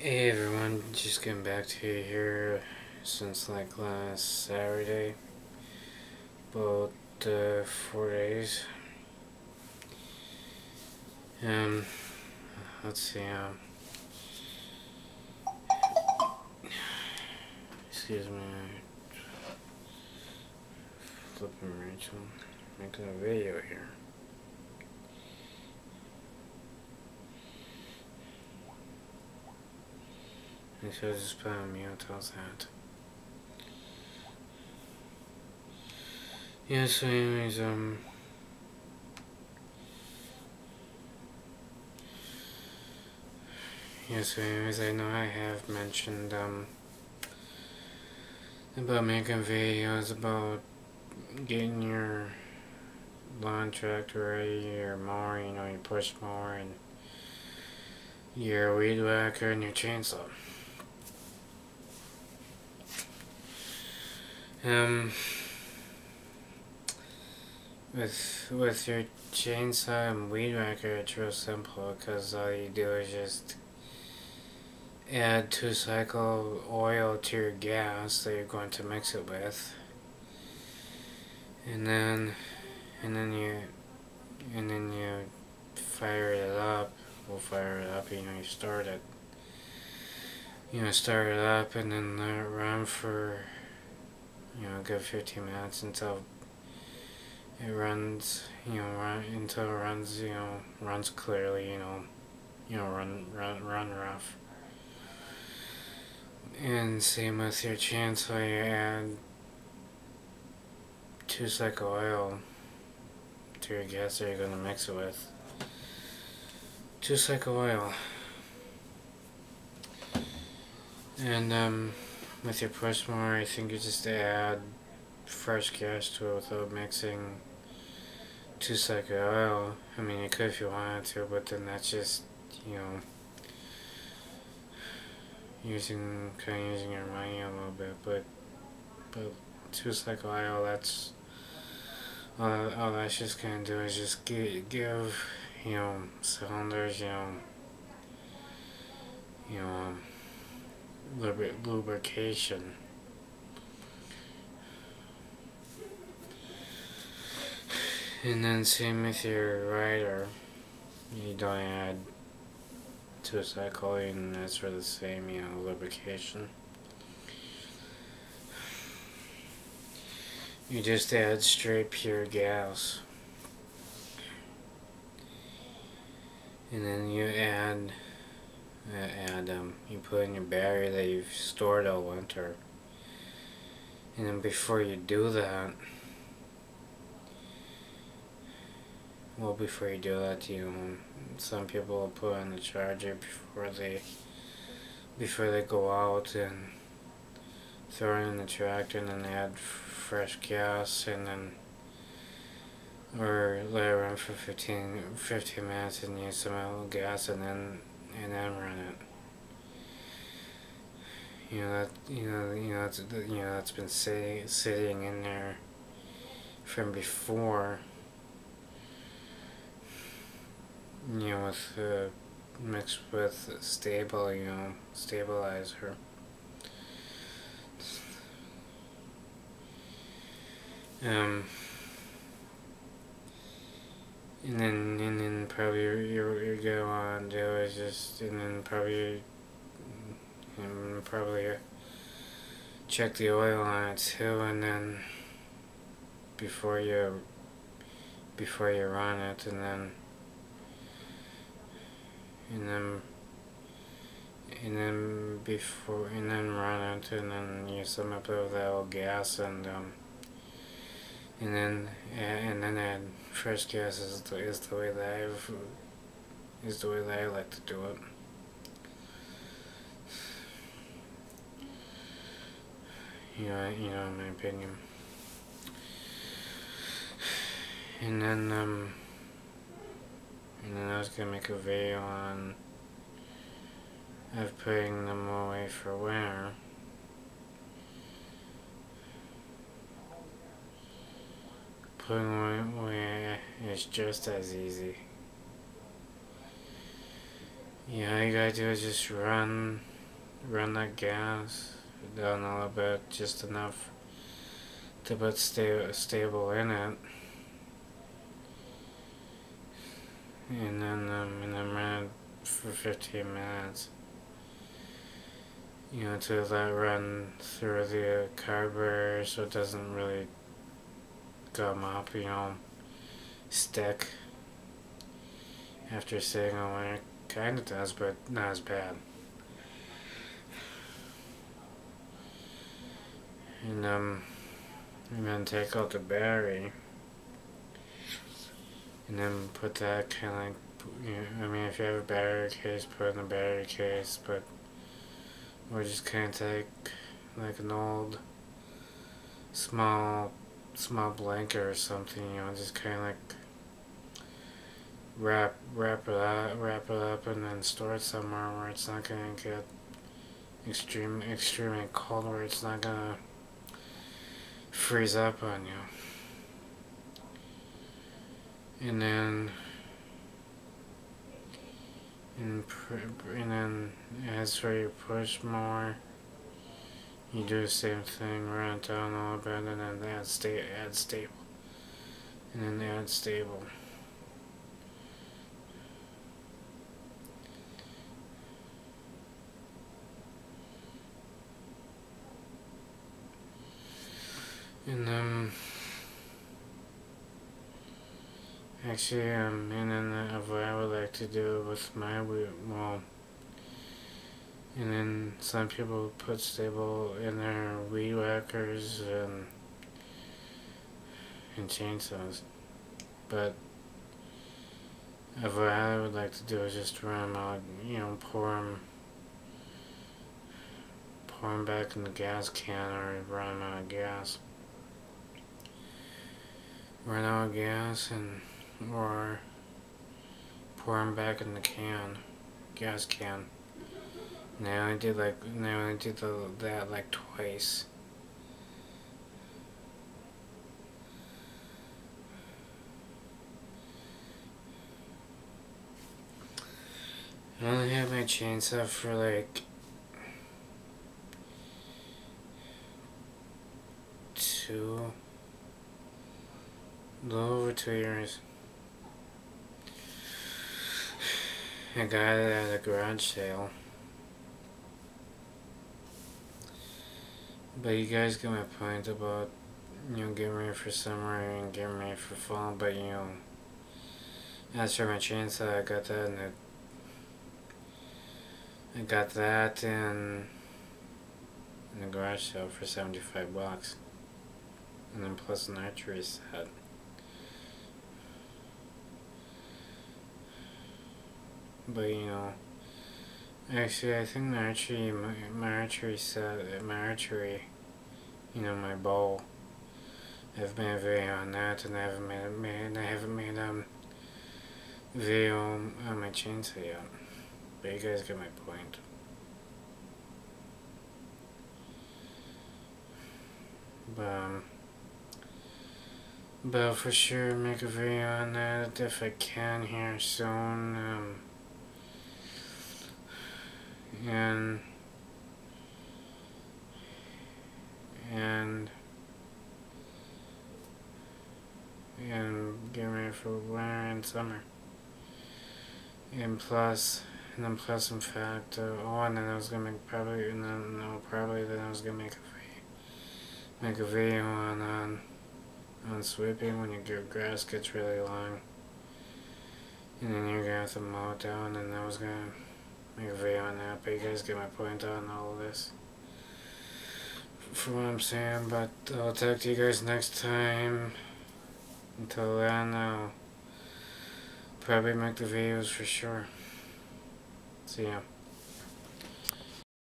Hey everyone, just getting back to you here since like last Saturday. About uh, four days. Um, let's see, um, excuse me, flipping Rachel, making a video here. I should just put on mute, that? Yeah, so anyways, um... Yeah, so anyways, I know I have mentioned, um... About making videos about getting your lawn tractor ready, your mower, you know, your push more and your weed whacker, and your chainsaw. Um, with with your chainsaw and weed whacker, it's real simple because all you do is just add two cycle oil to your gas that you're going to mix it with, and then and then you and then you fire it up. We'll fire it up. You know, you start it. You know, start it up and then let it run for you know, good 15 minutes until it runs, you know, run, until it runs, you know, runs clearly, you know, you know, run, run, run rough. And same with your chainsaw, you add two cycle oil to your gas that you're going to mix it with. Two cycle oil. And, um, with your push mower, I think you just add fresh gas to it without mixing two cycle oil. I mean, you could if you wanted to, but then that's just, you know, using, kind of using your money a little bit, but, but two cycle oil, that's, all, all that's just gonna do is just give, give, you know, cylinders, you know, you know, um, lubrication. And then same with your rider. You don't add cycle and that's for the same, you know, lubrication. You just add straight pure gas. And then you add and um, you put in your battery that you've stored all winter. And then before you do that well before you do that you um, some people will put in the charger before they before they go out and throw in the tractor and then add fresh gas and then or it run for 15, 15 minutes and use some gas and then and then run it. You know that you know you know that's you know that's been sitting sitting in there from before. You know, with uh, mixed with stable, you know, stabilizer. Um. And then, and then probably you're gonna want to do is just, and then probably, and probably check the oil on it too, and then before you, before you run it, and then, and then, and then before, and then run it, and then use some of that old gas, and, um, and then and then add fresh gas is the, is the way that I've is the way that I like to do it. You know, you know, in my opinion. And then, um, and then I was gonna make a video on of putting them away for winter. Putting away is just as easy. Yeah, all you gotta do is just run, run that gas down a little bit, just enough to put sta stable in it. And then, um, then run for 15 minutes. You know, to let run through the carburetor so it doesn't really gum up, you know, stick after sitting on it. Kinda does, but not as bad. And um, and then take out the battery, and then put that kind of like, you know, I mean, if you have a battery case, put in a battery case, but or just of take like an old small small blanket or something, you know, just kind of like wrap wrap it up, wrap it up, and then store it somewhere where it's not gonna get extreme extremely cold, where it's not gonna freeze up on you. And then and, and then as for your push more you do the same thing, run down a little bit and then add, sta add stable. And then add stable. And um, actually, um, and then uh, what I would like to do with my well, and then some people put stable in their weed whackers and and chainsaws, but what I would like to do is just run them out, you know, pour them, pour them back in the gas can or run them out of gas run out of gas and or pour them back in the can, gas can. Now I did like now I did the, that like twice. I only have my chainsaw for like two a little over two years. I got it at a garage sale. But you guys get my point about, you know, getting ready for summer and getting ready for fall, but you know, as for my chainsaw, I got that in the, I got that in, in the garage sale for 75 bucks. And then plus an archery set. but you know, actually I think my archery set, my archery, you know, my bow, I've made a video on that and I haven't made, made I haven't made um video on my chainsaw yet, but you guys get my point. But, um, but I'll for sure make a video on that if I can here soon. Um, and and and get ready for winter and summer. And plus, and then plus in fact, uh, oh, and then I was gonna make probably, and then no, probably then I was gonna make a make a video on on on sweeping when your grass gets really long, and then you're gonna have to mow it down, and I was gonna make a video on that, but you guys get my point on all of this. For what I'm saying, but I'll talk to you guys next time. Until then, I'll probably make the videos for sure. See ya.